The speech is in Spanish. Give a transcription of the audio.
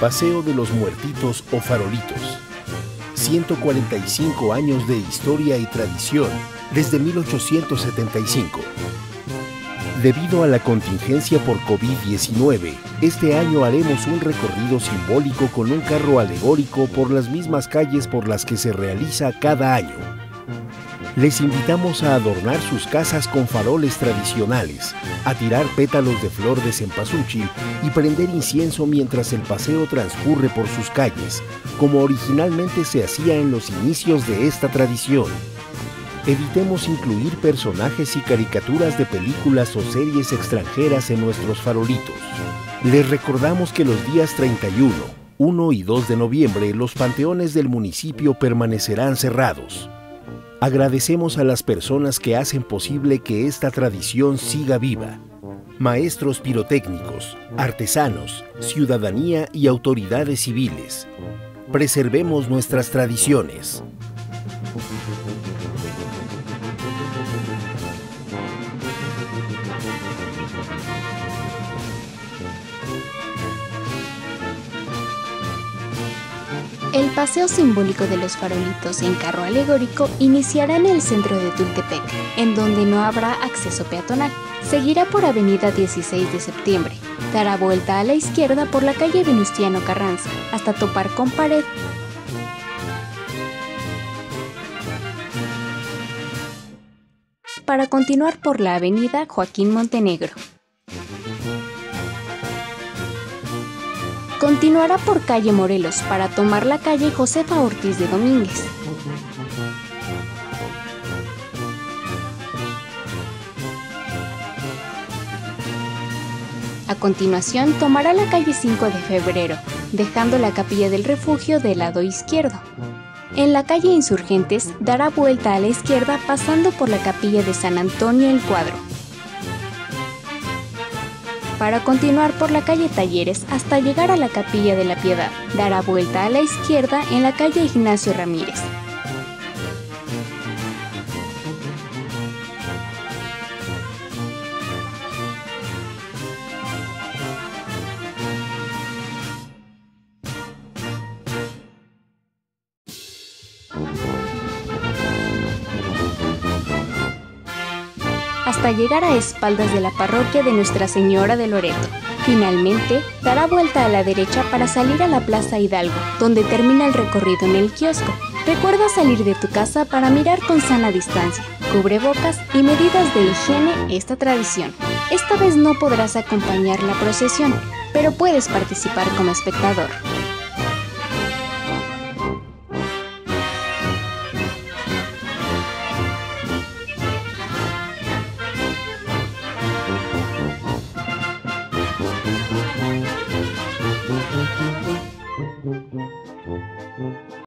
Paseo de los Muertitos o Farolitos. 145 años de historia y tradición desde 1875. Debido a la contingencia por COVID-19, este año haremos un recorrido simbólico con un carro alegórico por las mismas calles por las que se realiza cada año. Les invitamos a adornar sus casas con faroles tradicionales, a tirar pétalos de flor de cempasúchil y prender incienso mientras el paseo transcurre por sus calles, como originalmente se hacía en los inicios de esta tradición. Evitemos incluir personajes y caricaturas de películas o series extranjeras en nuestros farolitos. Les recordamos que los días 31, 1 y 2 de noviembre los panteones del municipio permanecerán cerrados. Agradecemos a las personas que hacen posible que esta tradición siga viva. Maestros pirotécnicos, artesanos, ciudadanía y autoridades civiles. Preservemos nuestras tradiciones. El paseo simbólico de los farolitos en carro alegórico iniciará en el centro de Tultepec, en donde no habrá acceso peatonal. Seguirá por Avenida 16 de septiembre, dará vuelta a la izquierda por la calle Venustiano Carranza, hasta topar con pared para continuar por la avenida Joaquín Montenegro. Continuará por calle Morelos para tomar la calle Josefa Ortiz de Domínguez. A continuación tomará la calle 5 de febrero, dejando la capilla del refugio del lado izquierdo. En la calle Insurgentes dará vuelta a la izquierda pasando por la capilla de San Antonio el Cuadro para continuar por la calle Talleres hasta llegar a la Capilla de la Piedad. Dará vuelta a la izquierda en la calle Ignacio Ramírez. Hasta llegar a espaldas de la parroquia de Nuestra Señora de Loreto. Finalmente, dará vuelta a la derecha para salir a la Plaza Hidalgo, donde termina el recorrido en el kiosco. Recuerda salir de tu casa para mirar con sana distancia, cubrebocas y medidas de higiene esta tradición. Esta vez no podrás acompañar la procesión, pero puedes participar como espectador.